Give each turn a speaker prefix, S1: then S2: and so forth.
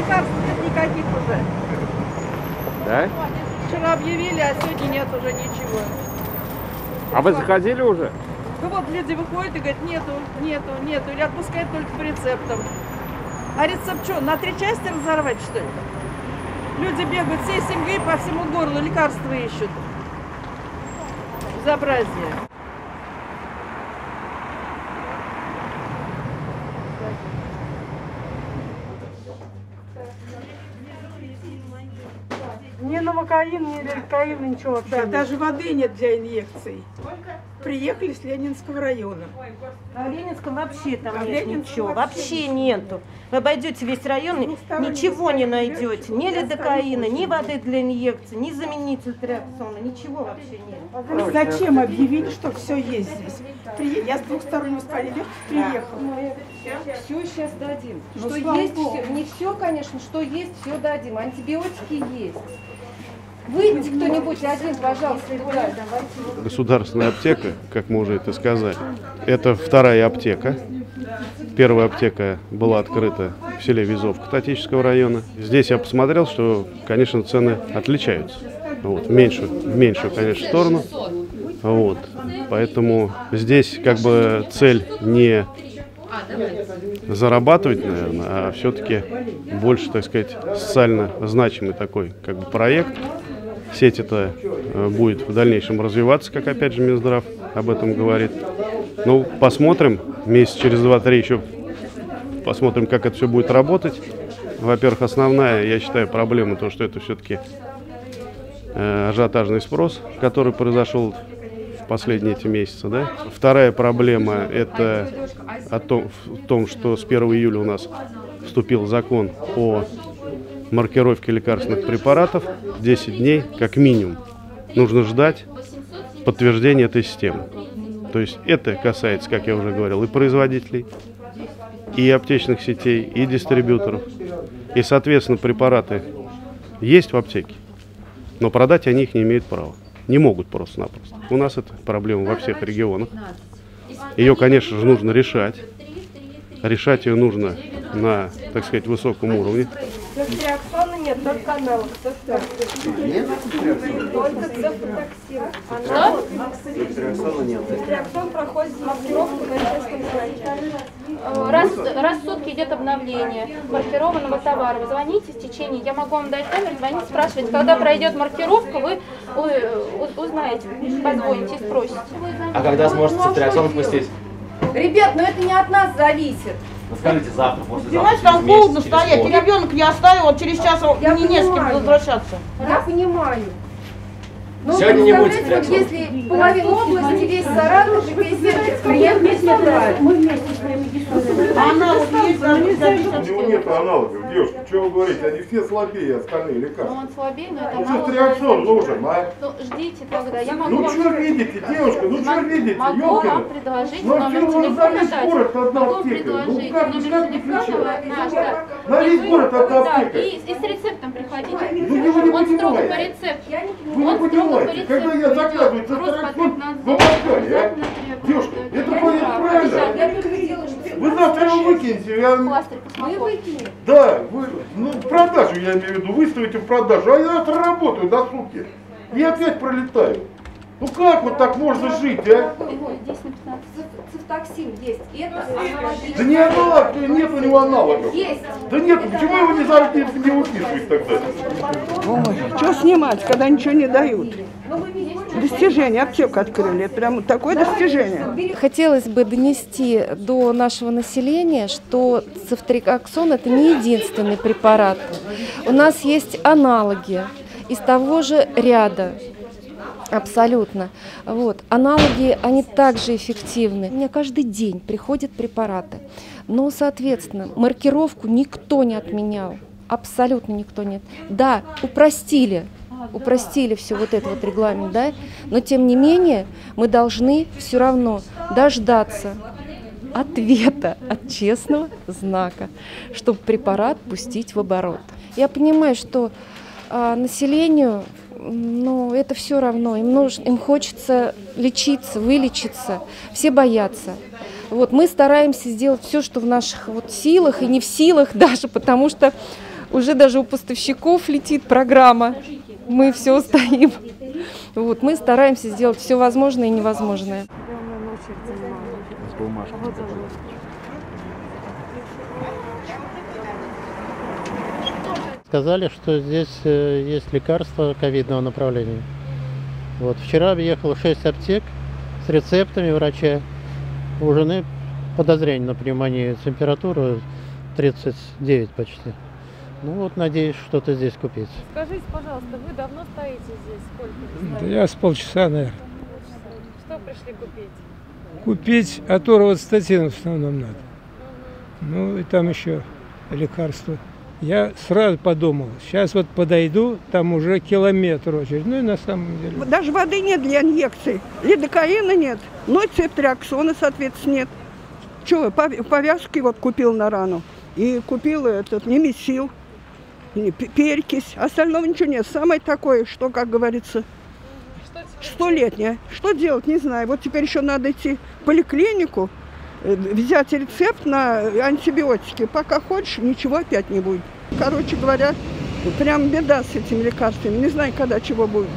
S1: лекарств нет никаких уже.
S2: Да?
S1: Вчера объявили, а сегодня нет уже ничего.
S2: А вы заходили уже?
S1: Ну вот люди выходят и говорят, нету, нету, нету. Или отпускают только по рецептам. А рецепт что, на три части разорвать, что ли? Люди бегают всей семьей по всему городу, лекарства ищут. Безобразие.
S3: Ни новокаин, ни лилькаин, ничего вообще
S4: Да, даже воды нет для инъекций. Приехали с Ленинского района.
S3: А в Ленинском вообще там
S4: А
S3: нет
S4: Ленинском
S3: ничего,
S4: вообще
S3: вообще нету. Вы обойдете весь район,
S4: Двухсторонний
S3: ничего не найдете. Ни лидокаина,
S4: стою
S3: ни воды для инъекций, ни заменитель триаксона, ничего вообще нет.
S4: Зачем объявили, что все есть здесь? При- Я с двухсторонним понедельника приехала.
S5: Все сейчас дадим.
S4: Ну,
S5: что есть,
S4: Богу.
S5: все, не все, конечно, что есть, все дадим. Антибиотики есть. Выйдите кто-нибудь один, пожалуйста, туда.
S6: Государственная аптека, как уже это сказали, это вторая аптека. Первая аптека была открыта в селе Визовка Татического района. Здесь я посмотрел, что, конечно, цены отличаются. Вот, в меньшую, в меньшую, конечно, сторону. Вот, поэтому здесь как бы цель не зарабатывать, наверное, а все-таки больше, так сказать, социально значимый такой как бы проект. Сеть эта э, будет в дальнейшем развиваться, как опять же Минздрав об этом говорит. Ну, посмотрим, месяц через два-три еще посмотрим, как это все будет работать. Во-первых, основная, я считаю, проблема то, что это все-таки ажиотажный спрос, который произошел в последние эти месяцы. Да? Вторая проблема – это о том, в том, что с 1 июля у нас вступил закон о маркировке лекарственных препаратов 10 дней как минимум. Нужно ждать подтверждения этой системы. То есть это касается, как я уже говорил, и производителей, и аптечных сетей, и дистрибьюторов. И, соответственно, препараты есть в аптеке, но продать они их не имеют права. Не могут просто-напросто. У нас это проблема во всех регионах. Ее, конечно же, нужно решать. Решать ее нужно на, так сказать, высоком уровне.
S3: Триаксона нет, только аналог. Только цефатоксин. Аналог. Триаксон проходит маркировку на честном.
S7: Э, Раз, раз в сутки идет обновление маркированного товара. Вы звоните в течение, я могу вам дать номер, звоните, спрашивайте. Когда пройдет маркировка, вы у- у- узнаете, позвоните и спросите.
S8: А когда сможете цитриаксон впустить?
S5: Ребят, но это не от нас зависит.
S8: Ну скажите завтра, послезавтра,
S9: Понимаешь, там
S8: через месяц,
S9: холодно
S8: через
S9: стоять, и ребенок не оставил, вот через час он-
S5: Я
S9: мне не с кем
S5: понимаю.
S9: возвращаться.
S5: Я понимаю. Но
S8: Сегодня не будет
S5: представляете, вот если половина области, весь Саратов и весь Сергиев приехали сюда.
S9: А она вот есть, не
S10: У него нет аналогов, девушка. Что вы говорите? Они все слабее остальные
S7: Но
S10: лекарства.
S7: он слабее, но это
S10: Ну
S7: мало.
S10: что триаксон нужен, а?
S7: Ну, ждите тогда, я могу
S10: Ну
S7: вам...
S10: что видите, девушка, ну что видите,
S7: Могу
S10: ёлкина?
S7: вам предложить
S10: Ну,
S7: номер
S10: отсюда
S7: телефона
S10: на весь
S7: дать.
S10: город одна
S7: Могу
S10: аптека. Ну,
S7: предложить
S10: как-
S7: номер
S10: как
S7: телефона
S10: включать?
S7: наш, да.
S10: На
S7: И
S10: весь город одна аптека.
S7: и, с рецептом приходите.
S10: Ну,
S7: Он строго по рецепту.
S10: Вы когда я заказываю цитриаксон, вы молчали, а? Девушка, это правильно.
S5: Делаю, что
S10: Вы завтра его выкинете, я...
S5: Мы выкинем.
S10: Да, вы, ну, продажу я имею в виду, выставите в продажу, а я завтра работаю до сутки. И опять пролетаю. Ну как вот так можно жить, а?
S7: 10 на 15.
S5: Цифтоксин есть. Это
S10: Да
S5: аналогично.
S10: не аналог, нет у него аналогов.
S5: Есть.
S10: Да нет, почему его не, за- не, не тогда?
S4: Ой, что снимать, когда ничего не дают? Достижение, аптеку открыли. Это прям такое достижение.
S5: Хотелось бы донести до нашего населения, что цифтрикоксон – это не единственный препарат. У нас есть аналоги из того же ряда. Абсолютно. Вот. Аналоги, они также эффективны. У меня каждый день приходят препараты. Но, соответственно, маркировку никто не отменял. Абсолютно никто нет. Да, упростили. Упростили все вот это вот регламент, да, но тем не менее мы должны все равно дождаться ответа от честного знака, чтобы препарат пустить в оборот. Я понимаю, что а, населению, м, ну, это все равно, им, нужно, им хочется лечиться, вылечиться, все боятся. Вот, мы стараемся сделать все, что в наших вот силах, и не в силах даже, потому что Уже даже у поставщиков летит программа. Мы все стоим. Вот, мы стараемся сделать все возможное и невозможное.
S11: Сказали, что здесь э, есть лекарства ковидного направления. Вот вчера объехал 6 аптек с рецептами врача. У жены подозрение на пневмонию, температура 39 почти. Ну вот, надеюсь, что-то здесь купить.
S12: Скажите, пожалуйста, вы давно стоите здесь? Сколько
S13: Да я с полчаса, наверное.
S12: Что пришли купить?
S13: Купить аторвостатин в основном надо. Ну и там еще лекарства. Я сразу подумал, сейчас вот подойду, там уже километр очередь. Ну и на самом деле.
S4: Даже воды нет для инъекций. Лидокаина нет. Ну и цептриаксона, соответственно, нет. Че, повязки вот купил на рану. И купил этот немесил, не- перекись. Остального ничего нет. Самое такое, что, как говорится, столетнее. Что делать, не знаю. Вот теперь еще надо идти в поликлинику, взять рецепт на антибиотики. Пока хочешь, ничего опять не будет. Короче говоря, прям беда с этими лекарствами. Не знаю, когда чего будет.